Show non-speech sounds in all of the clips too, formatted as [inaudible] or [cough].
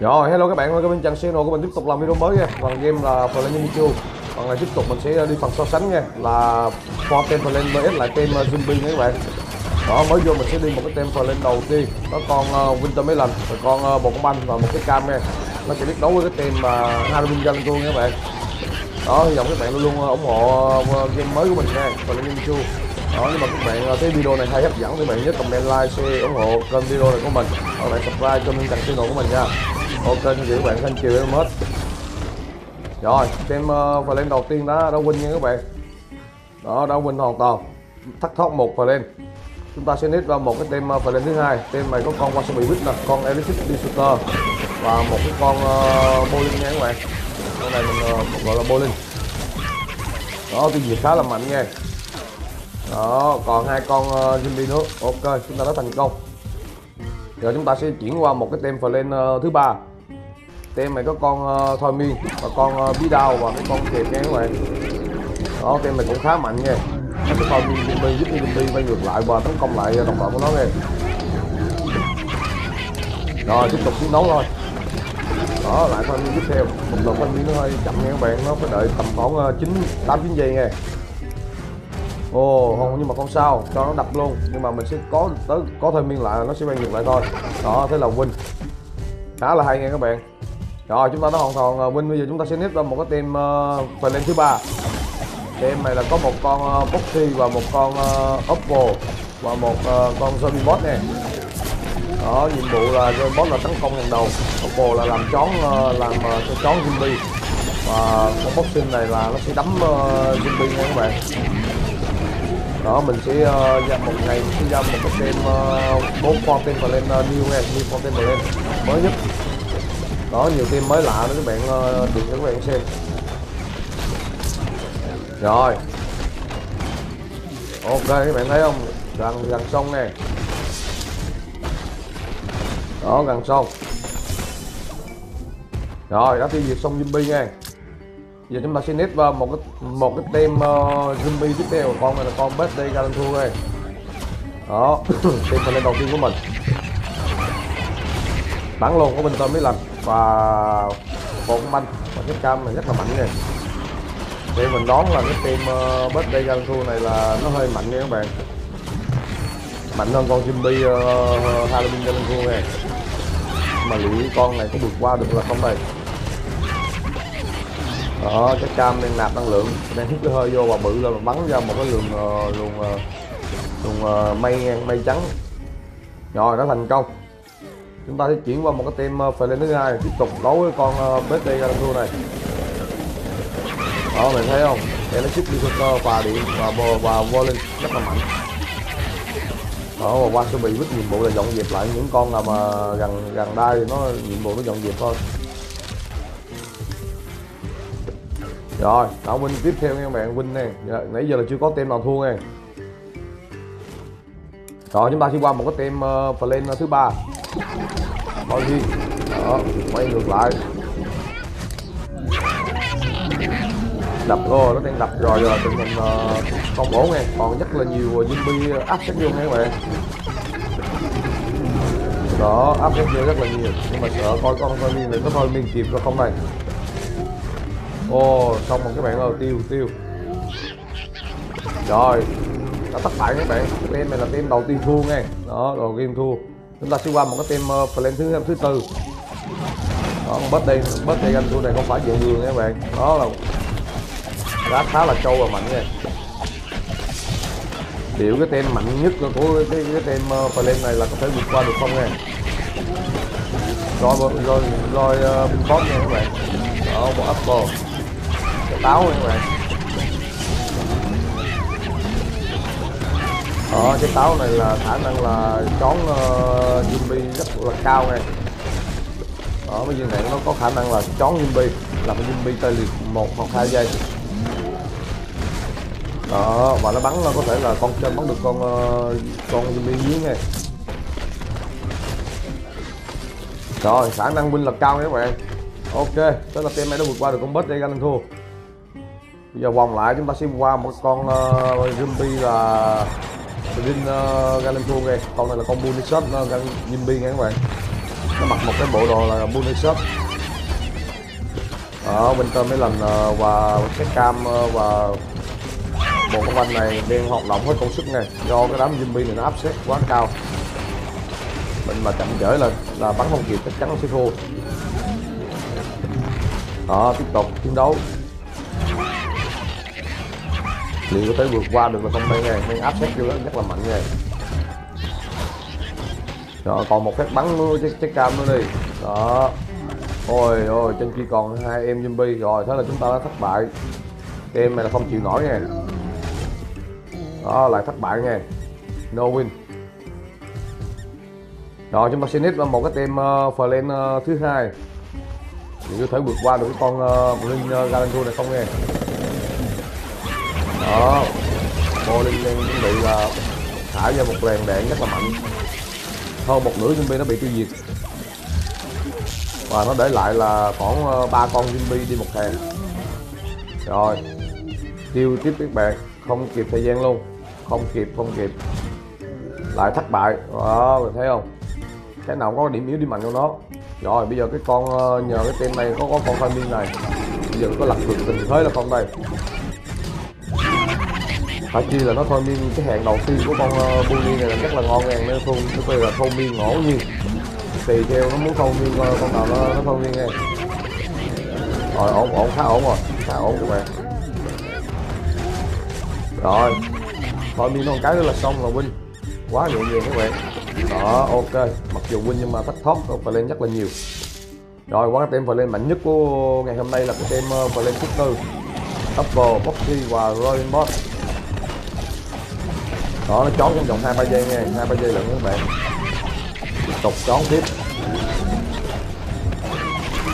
Rồi, hello các bạn, các bên Trần Channel của mình tiếp tục làm video mới nha. Phần game là Flame Michu phần này tiếp tục mình sẽ đi phần so sánh nha. Là qua tem Flame vs lại tem ờ, Zombie nha các bạn. Đó, mới vô mình sẽ đi một cái tem Flame đầu tiên. Có con uh, Winter mấy lần, rồi con ờ, uh, bột banh và một cái cam nha. Nó sẽ biết đấu với cái tem uh, Halloween Galantu nha các bạn. Đó, hy vọng các bạn luôn luôn ủng hộ uh, game mới của mình nha Flame Michu đó nhưng mà các bạn thấy video này hay hấp dẫn thì bạn nhớ comment like share ủng hộ kênh video này của mình. Và bạn subscribe cho kênh channel của mình nha ok xin chào các bạn thanh chiều em hết. Rồi tem uh, và lên đầu tiên đã đã win nha các bạn. Đó đã win hoàn toàn. Thắt thoát một và lên chúng ta sẽ nít vào một cái tem và lên thứ hai. Tem này có con wasabi bit nè con electric Disruptor và một cái con uh, bowling nha các bạn. Con này mình uh, gọi là bowling. Đó tiêu diệt khá là mạnh nha. Đó còn hai con ờ, uh, zombie nữa. Ok chúng ta đã thành công. Giờ chúng ta sẽ chuyển qua một cái tem lên uh, thứ ba tem này có con uh, thôi miên và con uh, bí đao và cái con kẹp nha các bạn. Đó tem này cũng khá mạnh nha. Cái con miên zombie giúp zombie quay ngược lại và tấn công lại ờ, đồng đội của nó nha rồi tiếp tục chiến đấu thôi. Đó lại thoi miên tiếp theo. Một lần thoi miên nó hơi chậm nha các bạn nó phải đợi tầm khoảng chín tám chín giây nha ồ oh, không nhưng mà không sao cho nó đập luôn. Nhưng mà mình sẽ có tới có thoi miên lại nó sẽ quay ngược lại thôi. Đó thế là win. Khá là hay nha các bạn rồi chúng ta đã hoàn toàn ờ, win. Bây giờ chúng ta sẽ nếp ra một cái team uh, phần lên thứ ba. Team này là có một con uh, boxy và một con uh, oppo và một uh, con zombie bot nè. Đó nhiệm vụ là zombie bot là tấn công hàng đầu. Oppo là làm chón uh, làm uh, chón zombie. Và con Boxy này là nó sẽ đấm uh, zombie nha các bạn. Đó mình sẽ uh, ra một ngày sẽ ra một cái team bốn uh, con team và lên uh, new nha new con team và lên. Mới nhất đó nhiều tem mới lạ đó các bạn ờ, điện cho các bạn xem. Rồi. Ok các bạn thấy không? Gần gần sông nè. Đó gần sông. rồi đã tiêu diệt xong zombie nha. Giờ chúng ta sẽ nét vào một cái một cái tem uh, zombie tiếp theo. Con này là con birthday galantu đây đó [coughs] tem phần đầu tiên của mình. Bắn luôn có bình tôm mấy lần và một banh và cái cam này rất là mạnh nè. thì mình đoán là cái team ờ, uh, gan thu này là nó hơi mạnh nha các bạn. Mạnh hơn con zombie uh, halloween thu này mà liệu con này có vượt qua được là không đây? Đó cái cam đang nạp năng lượng. Đang hút cái hơi vô và bự lên bắn ra một cái luồng uh, luồng uh, luồng uh, mây mây trắng. Rồi nó thành công chúng ta sẽ chuyển qua một cái team uh, phải lên thứ hai tiếp tục đấu với con ờ, uh, BT Galantu này. Đó mình thấy không? Đây nó ship đi và điện và và volley rất là mạnh. Đó và qua sẽ bị vứt nhiệm vụ là dọn dẹp lại những con nào mà gần gần đây thì nó nhiệm vụ nó dọn dẹp thôi. Rồi đó win tiếp theo nha các bạn win nè. Dạ, nãy giờ là chưa có tem nào thua nha. Rồi chúng ta sẽ qua một cái tem uh, ờ, plane ờ, thứ ba thôi đi. Đó quay ngược lại. Đập ô nó đang đập rồi rồi tụi mình uh, con bổ nha còn rất là nhiều ờ, zombie ờ, áp sát vô các bạn. Đó áp sát vô rất là nhiều. Nhưng mà sợ coi con coi miên này có thôi miên kịp rồi không này ô oh, xong một cái bạn ơi, tiêu, tiêu. Rồi Đã thất bại các bạn. Game này là game đầu tiên thua nha. Đó, đầu game thua. Chúng ta sẽ qua một cái team uh, plan thứ thứ tư. Đó, bớt đây, bớt đây anh thua này không phải dạng đường các bạn. Đó là Đá khá là trâu và mạnh nha. Liệu cái tem mạnh nhất của cái, cái tên uh, ờ, plan này là có thể vượt qua được không nha. Rồi, rồi, rồi, uh, Big nha các bạn. Đó, bộ Apple cái táo nha các bạn. Ờ, cái táo này là khả năng là chón ờ, uh, zombie rất là cao này ở mấy viên này nó có khả năng là chón zombie làm cái zombie tê liệt một hoặc hai giây. Đó và nó bắn nó có thể là con trên bắn được con uh, con zombie dưới này rồi khả năng win là cao nha các bạn. Ok tức là team này đã vượt qua được con boss đây gan thua. Bây giờ vòng lại chúng ta sẽ qua một con uh, zombie là Rin uh, ờ, Galantu nghe. Con này là con Bunishot uh, Zombie nha các bạn. Nó mặc một cái bộ đồ là bunny shop ở Winter mấy lần ờ, uh, và cái cam ờ, uh, và bộ con banh này đang hoạt động hết công suất này do cái đám zombie này nó áp sát quá cao. Mình mà chậm trễ là là bắn không kịp chắc chắn nó sẽ thua. Đó tiếp tục chiến đấu liệu có thể vượt qua được là không đây nghe đang áp sát vô rất là mạnh nghe. đó còn một phát bắn nữa chắc chắc cam nữa đi. Đó. Ôi ôi trên kia còn hai em zombie. Rồi thế là chúng ta đã thất bại. Cái em này là không chịu nổi nha đó lại thất bại nha no win. Rồi chúng ta sẽ nít vào một cái tem ờ, uh, Flame uh, ờ, thứ hai. Mình có thể vượt qua được cái con ờ, uh, Linh uh, Galantu này không nghe? Đó. Cô Linh đang chuẩn bị là thả ra một làn đạn rất là mạnh. Hơn một nửa zombie nó bị tiêu diệt. Và nó để lại là khoảng ờ, ba con zombie đi một hàng rồi. Tiêu tiếp các bạn. Không kịp thời gian luôn. Không kịp không kịp. Lại thất bại. Đó mình thấy không? Cái nào có điểm yếu, điểm mạnh của nó rồi, bây giờ cái con ờ, nhờ cái tên này có có con khoai miên này. Bây giờ có lật được tình thế là không đây phải chi là nó thôi miên cái hàng đầu tiên của con ờ, buni này là rất là ngon ngàn nên thun, chúng tôi là thôn miên ngẫu nhiên tùy theo nó muốn thôn miên ờ, con nào nó, nó thôn miên nghe rồi ổn ổn khá ổn rồi khá ổn các bạn. Rồi thôi miên con cái nữa là xong là win. Quá nhẹ nhàng các bạn. Đó ok. Mặc dù win nhưng mà thất thoát phải lên rất là nhiều. Rồi qua cái tem phải lên mạnh nhất của ngày hôm nay là cái tem phải lên thứ tư Apple, Boxy và rolling Boss đó, nó chón trong vòng hai ba giây nha. Hai ba giây lận các bạn tiếp tục chón tiếp.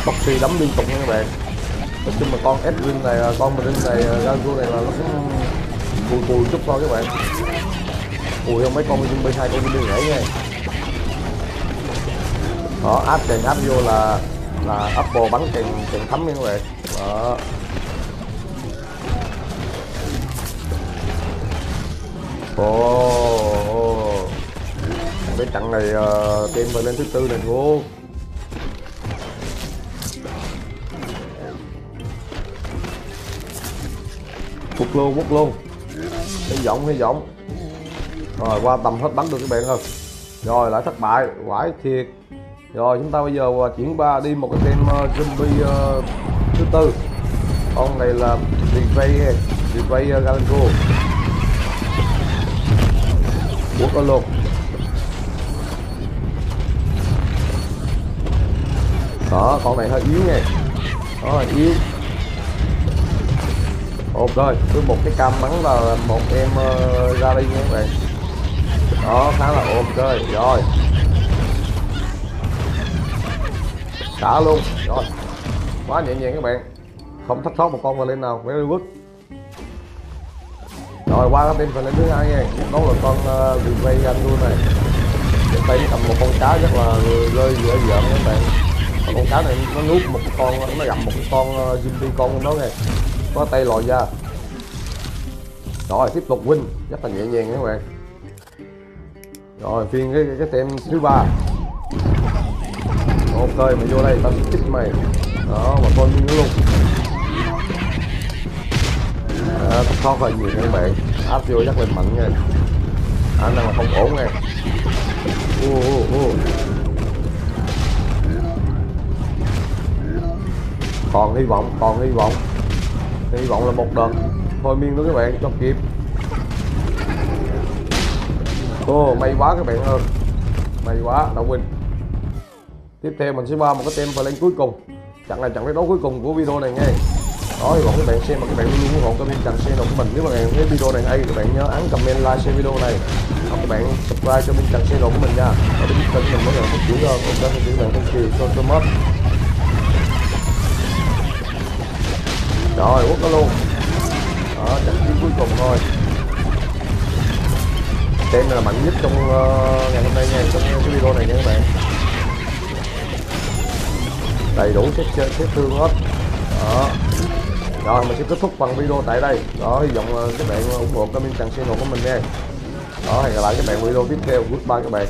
Boxy đấm liên tục nha các bạn. Nói chung là con Edwin này à, con mình này à, Gazu này là nó cũng cùi cùi chút thôi các bạn. Ui, không mấy con zombie hai con zombie nhảy nha. Đó, áp đèn áp vô là là apple bắn kèm kèm thấm nha các bạn. Đó. Ồ oh, cái trận này uh, team lên thứ tư này thua. Phục luôn bút luôn. Hy vọng hy vọng. Rồi qua tầm hết bắn được các bạn ơi. Rồi lại thất bại. Quải thiệt. Rồi chúng ta bây giờ ờ, chuyển ba đi một cái team uh, zombie uh, thứ tư. Con này là Revay Revay uh, Galanco quốc con luôn đó con này hơi yếu nha. Đó là yếu. Ok cứ một cái cam bắn là một em uh, ra đi nha các bạn. Đó khá là ok rồi. Xả luôn. Rồi. Quá nhẹ nhàng các bạn. Không thất thoát một con vào lên nào. Very good rồi qua cái bên phần lên thứ hai nha. Đó là con ờ, uh, quay anh luôn này. Trên tay cầm một con cá rất là rơi dễ dợn các bạn. Con cá này nó nuốt một con nó gặp một con uh, con nó này, có tay lòi ra. Rồi tiếp tục win. Rất là nhẹ nhàng các bạn. Rồi phiên cái cái, cái tem thứ ba. Ok mày vô đây tao sẽ chích mày. Đó mà con luôn à, thoát hơi nhiều các bạn. Áp vô chắc lên mạnh nha. Khả năng là không ổn nha. Uh, uh, uh. còn hy vọng còn hy vọng. Hy vọng là một đợt. Thôi miên nữa các bạn cho kịp. Ô oh, may quá các bạn ơi. May quá đã win. Tiếp theo mình sẽ qua một cái tem và lên cuối cùng. Chặn là chặn cái đấu cuối cùng của video này nghe đó hy vọng các bạn xem và các bạn luôn ủng hộ kênh xe channel của mình. Nếu mà các bạn thấy video này hay các bạn nhớ ấn comment like share video này. Hoặc các bạn subscribe cho bên channel của mình nha. Và để biết kênh mình mỗi ngày phát triển hơn ok thì các bạn thank chiều cho cho mất rồi quốc luôn. Đó trận chiến cuối cùng thôi. Tên là mạnh nhất trong uh, ngày hôm nay nha trong cái video này nha các bạn. Đầy đủ chất xét thương hết. Đó rồi, mình sẽ kết thúc phần video tại đây. Đó hy vọng ờ, các bạn ủng hộ kênh channel của mình nha. Đó hẹn gặp lại các bạn video tiếp theo. Goodbye các bạn.